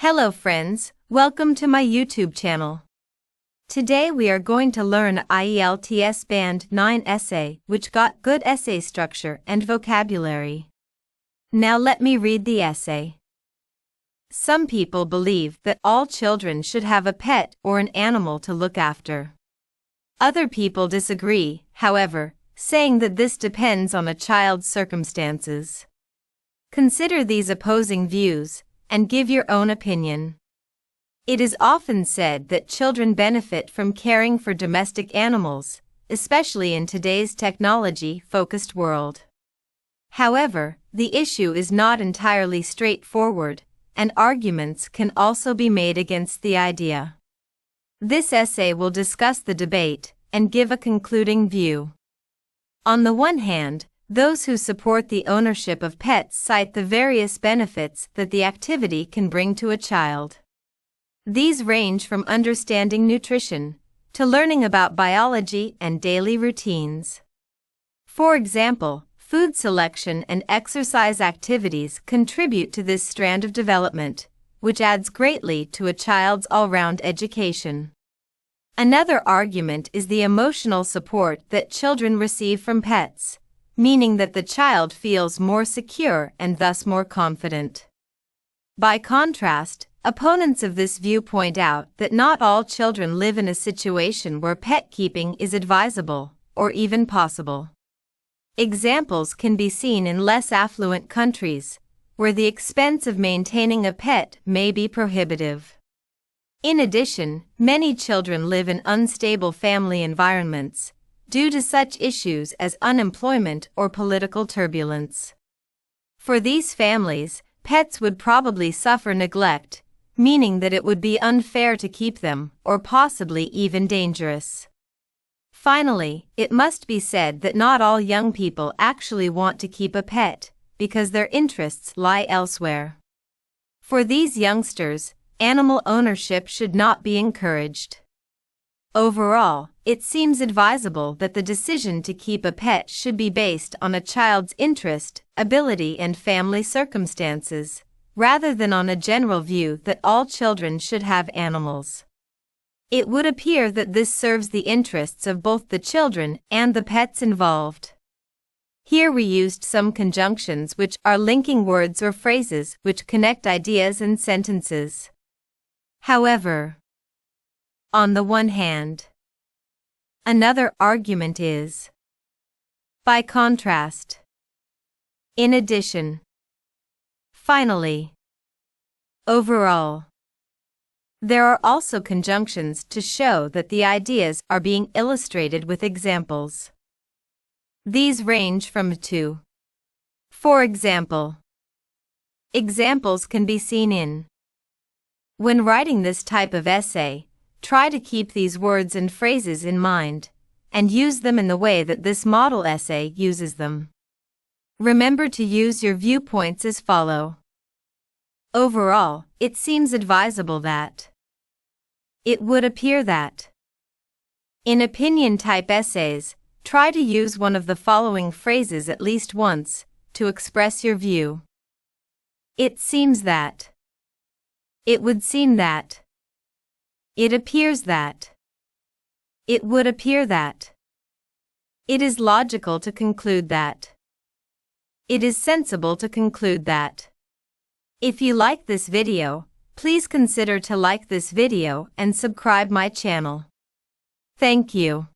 Hello friends, welcome to my YouTube channel. Today we are going to learn IELTS Band 9 essay which got good essay structure and vocabulary. Now let me read the essay. Some people believe that all children should have a pet or an animal to look after. Other people disagree, however, saying that this depends on a child's circumstances. Consider these opposing views and give your own opinion. It is often said that children benefit from caring for domestic animals, especially in today's technology focused world. However, the issue is not entirely straightforward, and arguments can also be made against the idea. This essay will discuss the debate and give a concluding view. On the one hand, those who support the ownership of pets cite the various benefits that the activity can bring to a child. These range from understanding nutrition to learning about biology and daily routines. For example, food selection and exercise activities contribute to this strand of development, which adds greatly to a child's all-round education. Another argument is the emotional support that children receive from pets, meaning that the child feels more secure and thus more confident. By contrast, Opponents of this view point out that not all children live in a situation where pet keeping is advisable or even possible. Examples can be seen in less affluent countries, where the expense of maintaining a pet may be prohibitive. In addition, many children live in unstable family environments due to such issues as unemployment or political turbulence. For these families, pets would probably suffer neglect meaning that it would be unfair to keep them, or possibly even dangerous. Finally, it must be said that not all young people actually want to keep a pet, because their interests lie elsewhere. For these youngsters, animal ownership should not be encouraged. Overall, it seems advisable that the decision to keep a pet should be based on a child's interest, ability, and family circumstances rather than on a general view that all children should have animals. It would appear that this serves the interests of both the children and the pets involved. Here we used some conjunctions which are linking words or phrases which connect ideas and sentences. However, on the one hand, another argument is by contrast. In addition, Finally, overall, there are also conjunctions to show that the ideas are being illustrated with examples. These range from to. For example, examples can be seen in. When writing this type of essay, try to keep these words and phrases in mind and use them in the way that this model essay uses them. Remember to use your viewpoints as follow. Overall, it seems advisable that it would appear that in opinion type essays, try to use one of the following phrases at least once to express your view. It seems that. It would seem that. It appears that. It would appear that. It is logical to conclude that. It is sensible to conclude that. If you like this video, please consider to like this video and subscribe my channel. Thank you.